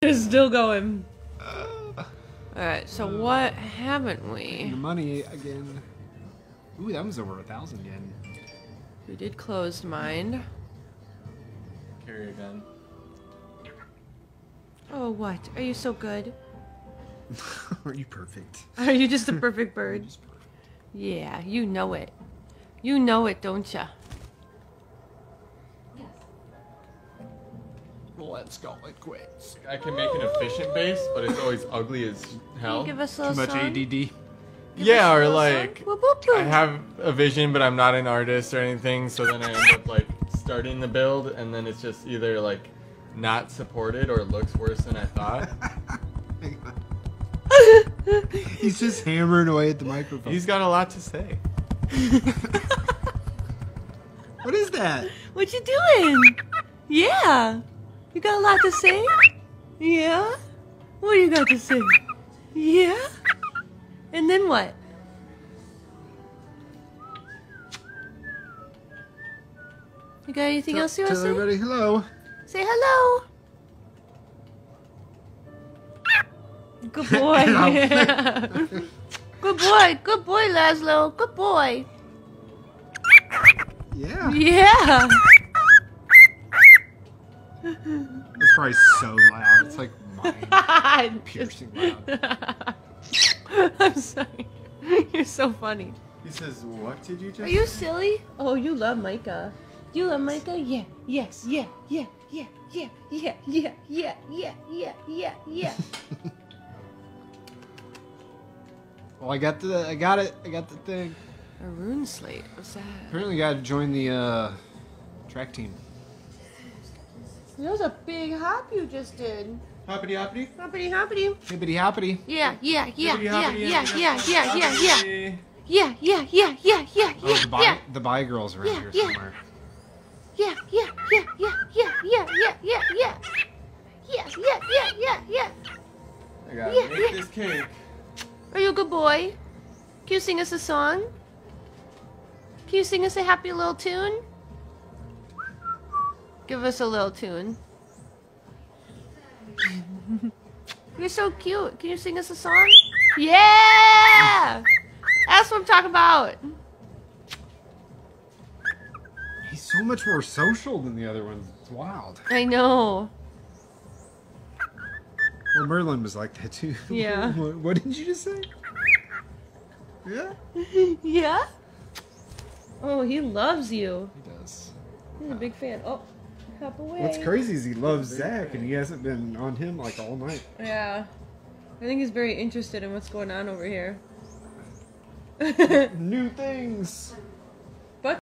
It's still going. Alright, so what haven't The we? money again. Ooh, that was over a thousand yen. We did closed mind. Carry a gun. Oh, what? Are you so good? Are you perfect? Are you just a perfect bird? Just perfect. Yeah, you know it. You know it, don't ya? Let's go it quits. I can make an efficient base, but it's always ugly as Can hell. you give us a Too much song? ADD. Give Yeah, or like. I have a vision, but I'm not an artist or anything, so then I end up like starting the build, and then it's just either like not supported or looks worse than I thought. He's just hammering away at the microphone. He's got a lot to say. what is that? What you doing? Yeah. You got a lot to say? Yeah? What you got to say? Yeah? And then what? You got anything Tell- else you want to Tell say? everybody hello. Say hello. Good boy. Good boy. Good boy, Laszlo. Good boy. Yeah. Yeah. It's probably so loud. It's like mind piercing loud. I'm sorry. You're so funny. He says, "What did you just?" Are you silly? Oh, you love Micah. You love Micah? Yeah, yes, yeah, yeah, yeah, yeah, yeah, yeah, yeah, yeah, yeah, yeah, yeah. Well, I got the, I got it, I got the thing. A rune slate. What's that? Apparently, got to join the uh, track team. That was a big hop you just did. Hoppity hoppity. Hoppity hoppity. Hippity hoppity. Yeah, yeah, yeah, yeah, yeah, yeah, yeah, yeah, yeah, yeah, yeah, yeah, yeah, yeah, Oh, the yeah, bi, yeah, the bi girls around Yeah, here yeah. somewhere. yeah, yeah, yeah, yeah, yeah, yeah, yeah, yeah, yeah, yeah, yeah, yeah, yeah, yeah. I gotta Yeah, make yeah. this cake. Are you a good boy? Can you sing us a song? Can you sing us a happy little tune? Give us a little tune. You're so cute. Can you sing us a song? Yeah! That's what I'm talking about. He's so much more social than the other ones. It's wild. I know. Well, Merlin was like that too. Yeah. what, what did you just say? Yeah. yeah? Oh, he loves you. He does. He's a big fan. Oh, hop away. What's crazy is he loves Zach, and he hasn't been on him like all night. Yeah. I think he's very interested in what's going on over here. New things.